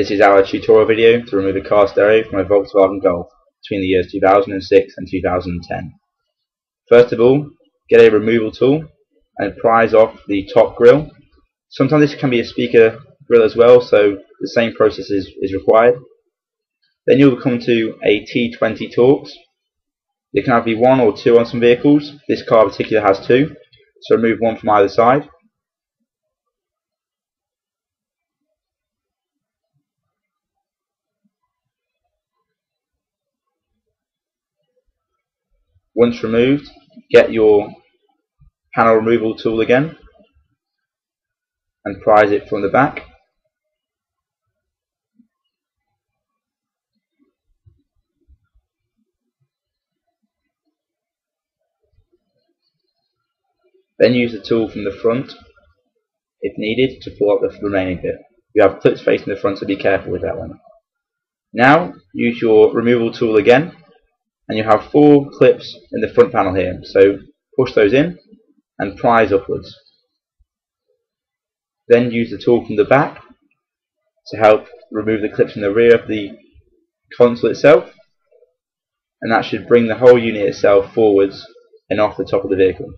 This is our tutorial video to remove a car stereo from a Volkswagen Golf between the years 2006 and 2010. First of all, get a removal tool and prise off the top grill. Sometimes this can be a speaker grill as well, so the same process is, is required. Then you'll come to a T20 Torx. There can either be one or two on some vehicles. This car in particular has two, so remove one from either side. Once removed, get your panel removal tool again and prise it from the back. Then use the tool from the front, if needed, to pull out the remaining bit. You have clips facing the front, so be careful with that one. Now, use your removal tool again, and you have four clips in the front panel here. So push those in and prise upwards. Then use the tool from the back to help remove the clips in the rear of the console itself, and that should bring the whole unit itself forwards and off the top of the vehicle.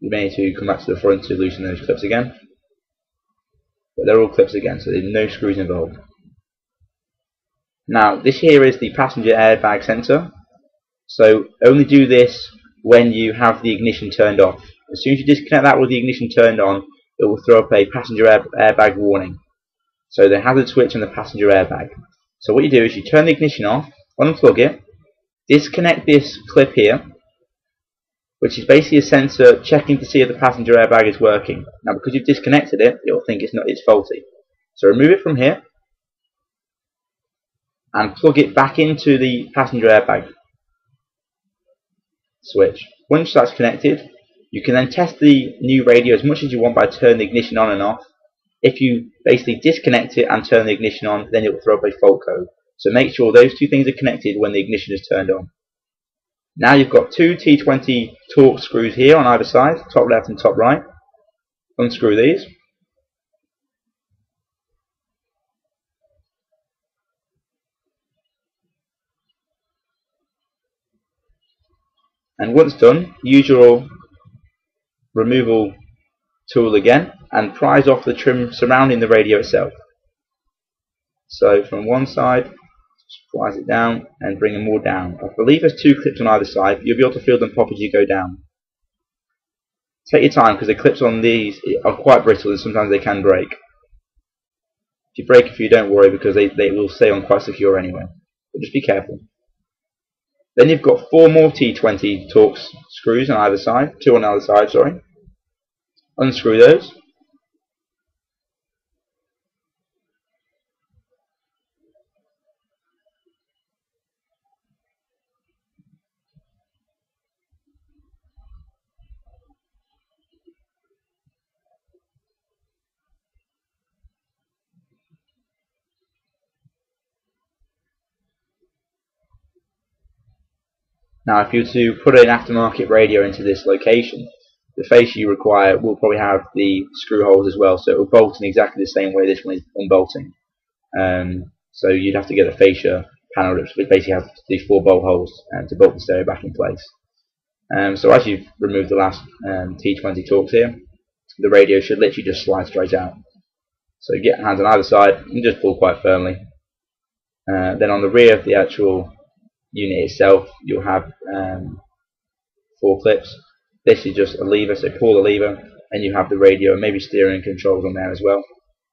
You may need to come back to the front to loosen those clips again. But they're all clips again, so there's no screws involved. Now, this here is the passenger airbag sensor. So only do this when you have the ignition turned off. As soon as you disconnect that with the ignition turned on, it will throw up a passenger air airbag warning. So the hazard switch and the passenger airbag. So what you do is you turn the ignition off, unplug it, disconnect this clip here, which is basically a sensor checking to see if the passenger airbag is working. Now because you've disconnected it, it'll think it's not it's faulty. So remove it from here and plug it back into the passenger airbag switch. Once that's connected, you can then test the new radio as much as you want by turning the ignition on and off. If you basically disconnect it and turn the ignition on, then it will throw up a fault code. So make sure those two things are connected when the ignition is turned on. Now you've got two T20 Torx screws here on either side, top left and top right. Unscrew these. And once done, use your removal tool again and prise off the trim surrounding the radio itself. So from one side Squeeze it down and bring them more down. I believe there's two clips on either side. You'll be able to feel them pop as you go down. Take your time because the clips on these are quite brittle and sometimes they can break. If you break a few, don't worry because they, they will stay on quite secure anyway. But just be careful. Then you've got four more T20 Torx screws on either side. Two on the other side, sorry. Unscrew those. Now if you were to put an aftermarket radio into this location, the face you require will probably have the screw holes as well, so it will bolt in exactly the same way this one is unbolting. Um, so you'd have to get a fascia panel which basically has these four bolt holes um, to bolt the stereo back in place. Um, so as you've removed the last um, T20 Torx here, the radio should literally just slide straight out. So get hands on either side and just pull quite firmly. Uh, then on the rear of the actual unit itself, you'll have um, four clips. This is just a lever, so pull the lever, and you have the radio and maybe steering controls on there as well.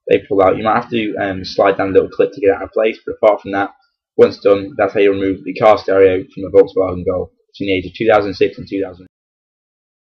They pull out. You might have to um, slide down a little clip to get out of place, but apart from that, once done, that's how you remove the car stereo from a Volkswagen Golf between the age of 2006 and 2000.